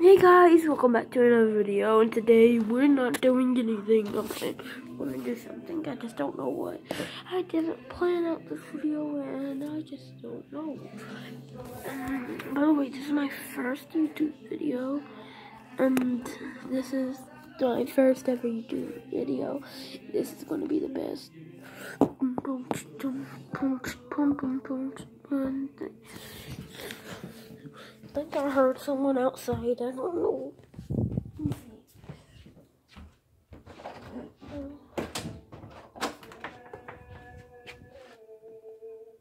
Hey guys, welcome back to another video, and today we're not doing anything, okay? We're gonna do something, I just don't know what. I didn't plan out this video, and I just don't know. Um, by the way, this is my first YouTube video, and this is my first ever YouTube video. This is gonna be the best. I think I heard someone outside. I don't know.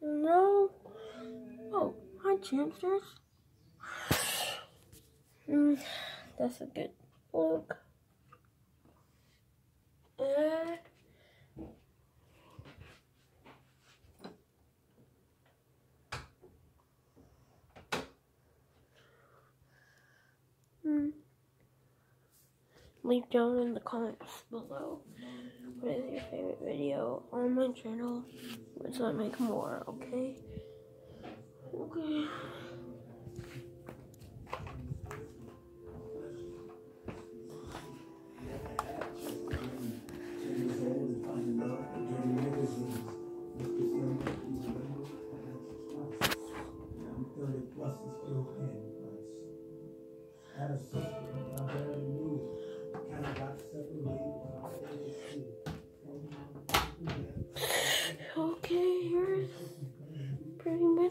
No. Oh, hi, Chancers. Mm, that's a good look. Leave down in the comments below what is your favorite video on my channel. Let's not make more, okay? Okay. Had a sister,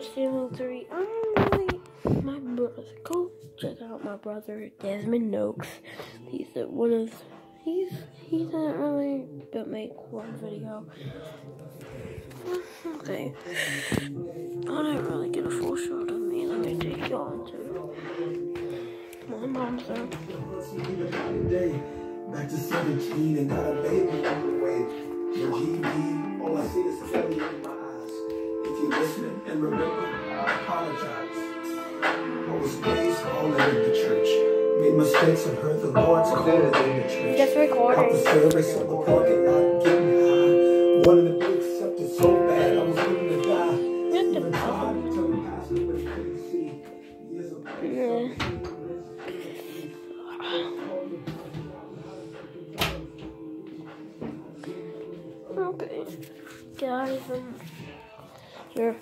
At season three, I'm really my brother. Go check out my brother Desmond Noakes. He's one of he's he doesn't really but make one video. Okay, I don't really get a full shot of me. Let me take you on to my mom's. Day, back to 17 and got a baby on the way. No GD, all I see is failure in my eyes. If you're listening and remember, I apologize. I was raised all in the church. Made mistakes and heard the Lord's call in the church. Just Out the recording. service of the parking lot, getting high. Wanted to be accepted so bad, I was willing to die. Even a tried to tell the pastor, but he couldn't see. Years of Yeah. Okay, guys, um, here.